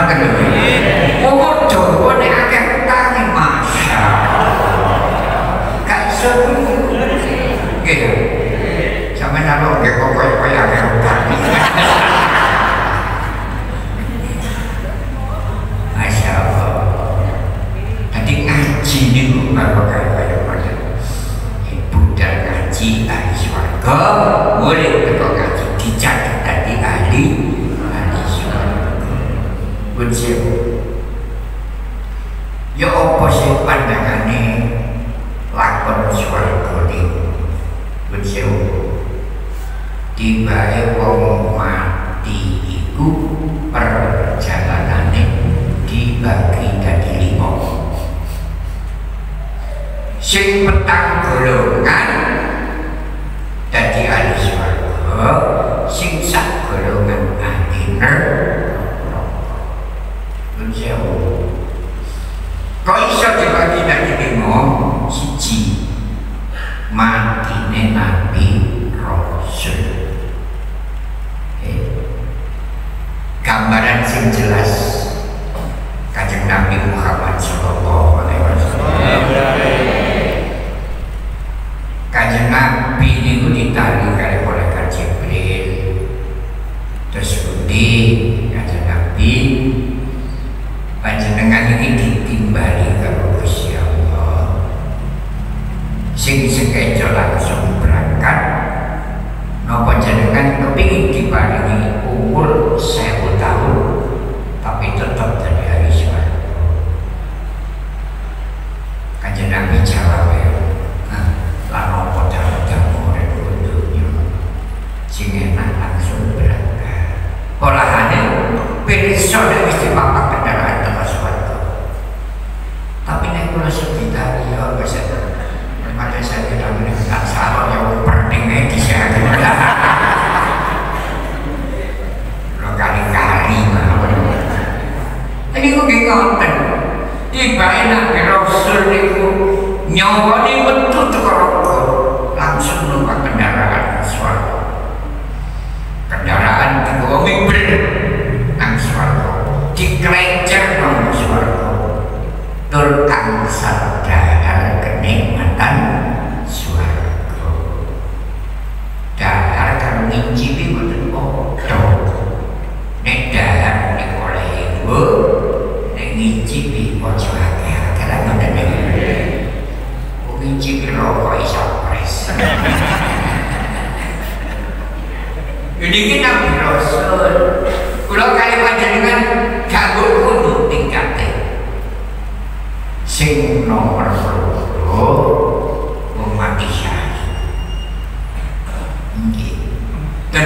Ya, Ngoten Masya koyo-koyo. Masya Allah. Tadi ngaji baru kaya-kaya. Ibu dan ahli swarga, boleh ketok ngaji dijaga tadi ahli kunjuk ya apa sih pandangannya? Lakon swarga kodi kunjuk tiba-tiba wong mati iku perjalanane dibagi dadi lima. Sing petang golongan dadi alis warga sing sak golongan ahli pagi-pagi nak tengok suci mati Nabi Rasul. Gambaran sing jelas Kanjeng Nabi Muhammad Señor.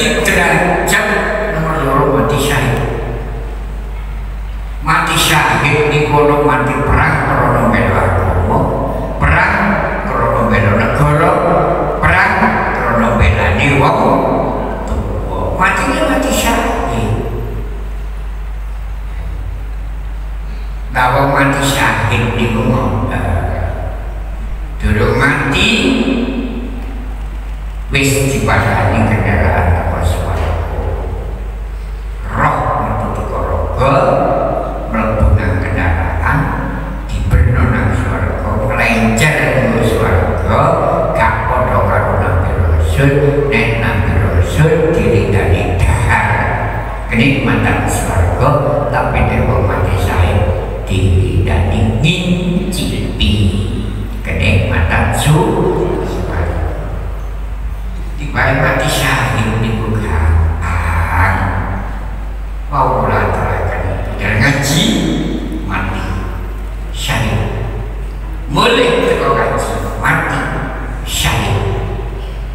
Idran jam nomor loro mati syahid. Mati syahid di kolom mati perang krono bela perang krono bela negara perang krono bela wong mati matinya mati syahid. Bahwa mati syahid di kono duduk mati wis diparani kendaraan swarga tapi dewa mati saya diridani ngincipi kenikmatan surga Tiba mati syahid niku gampang. Mau kula aturaken dan ngaji mati syahid. Mulai teko ngaji mati syahid.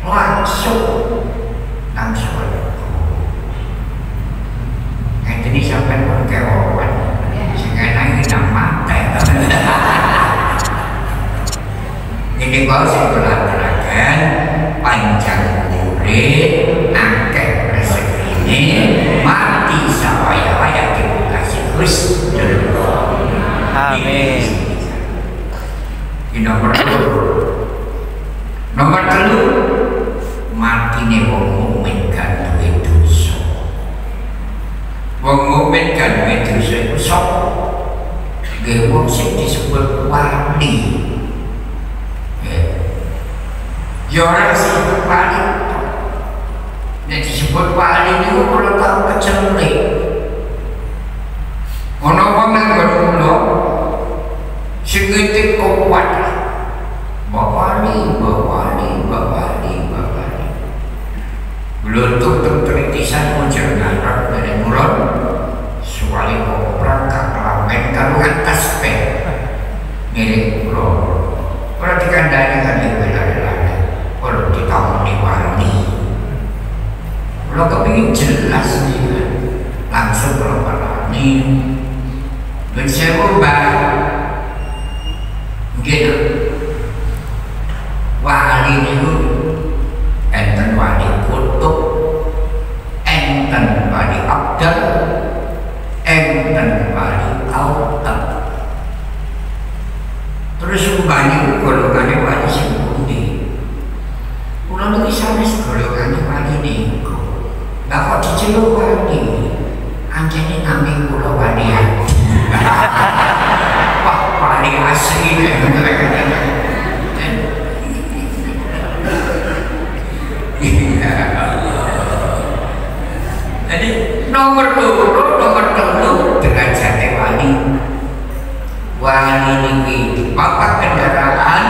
Langsung Ngeten iki sampean pun kewan. Sing enak iki nang mate. Ini kau sing kula aturaken panjang urip akeh rezekine mati sawaya-waya dikasih Gusti Amin. Ini nomor telu. Nomor telu matine wong mukmin gak duwe dosa. Wong mukmin gak duwe dosa iku? Nggih wong sing disebut wali. Eh, Ya ora disebut wali. Nek disebut wali niku kula tau kecelik. Ono wong nang kula sing ngitik kuat. Langsung wali. Dan saya ubah Mungkin wali itu enten wali kutub, enten wali abdal, enten wali kautab. Terus ubahnya golongannya wali sing pundi. Kula niki sanes golongane wali niku. Lah kok diceluk wali? Anjene nami kula adi. Wah, wali asli Jadi nomor loro, nomor telu derajatnya wali. Wali niki bapak kendaraan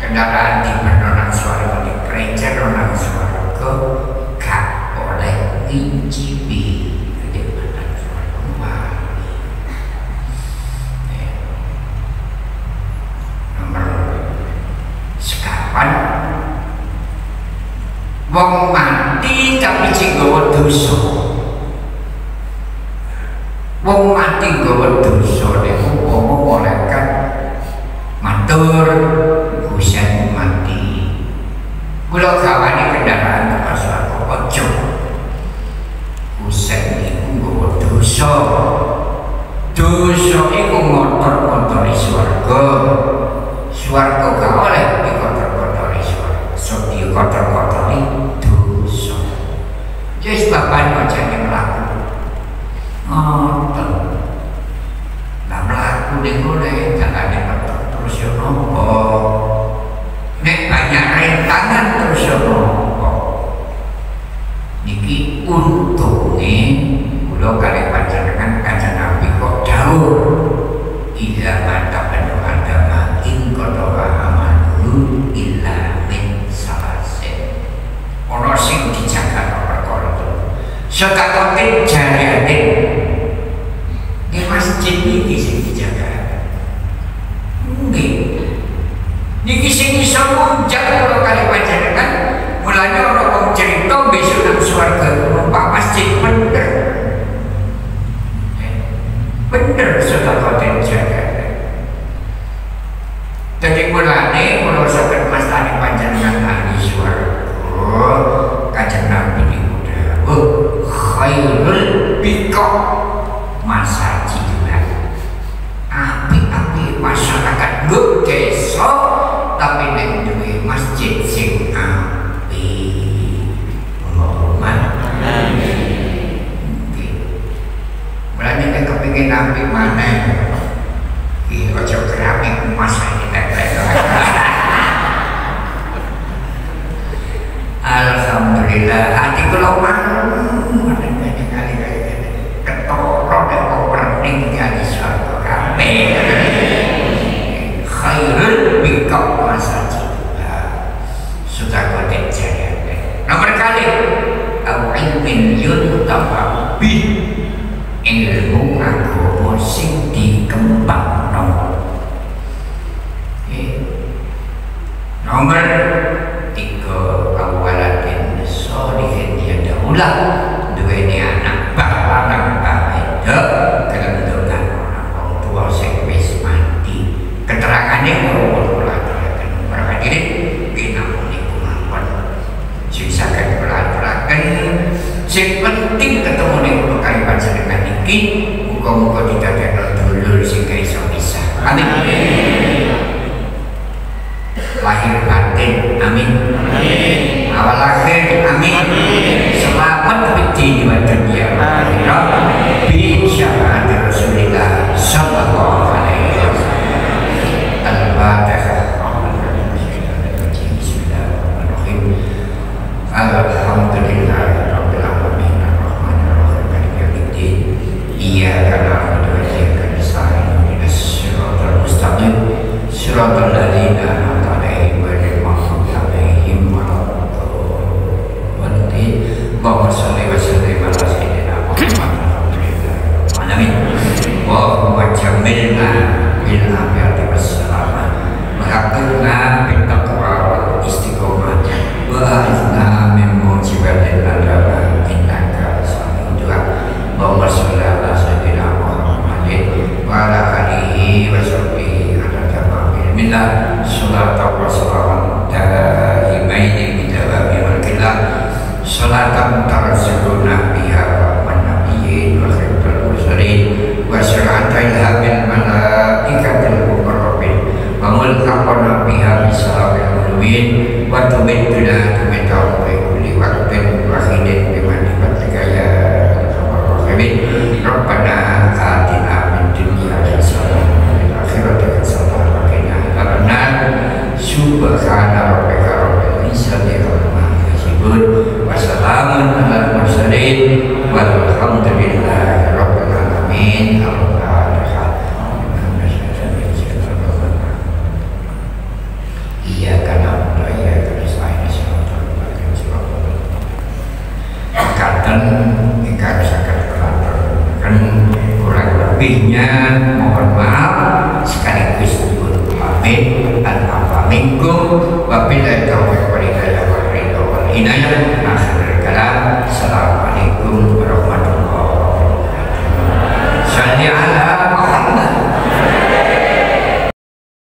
kendaraan di menonang suara di kerencer nonang suara ke gak oleh dincipi Kula gawane kendaraan swarga ojo. Gusti niku gawa dosa. Dosa iku motor-motori swarga. Swarga gak oleh dikotor-kotori swarga. So dikotor-kotori dosa. Jadi bapak niki sing dijaga mungkin. Niki sing iso muncul kula kali panjenengan mulane orang wong cerita besok nang swarga Pak Masjid bener. Eh, bener sudah kau dijaga jadi mulane kula sampeyan mastani panjenengan ahli swarga kajeng Nabi niku oh khairul bikok masa mana Iki ojo keramik emas ini. Alhamdulillah hati kula mangun ketoro nek opening kali suatu kabeh. Khairul bika masajid. Sudah kotek jaya. Nomor kali au ilmin yuntafa Nomor tiga awaladin solihin ya daulah duweni anak bapak anak bapak itu kelentungan orang tua sing wis mati. Keterangannya mau kula aturaken para hadirin pinamun iku mawon. Sing saged kula sing penting ketemu ning kula kali panjenengan iki muga-muga didadekno dulur sing iso bisa amin lebihnya mohon maaf sekaligus pun pamit. Dan minkum wabillahi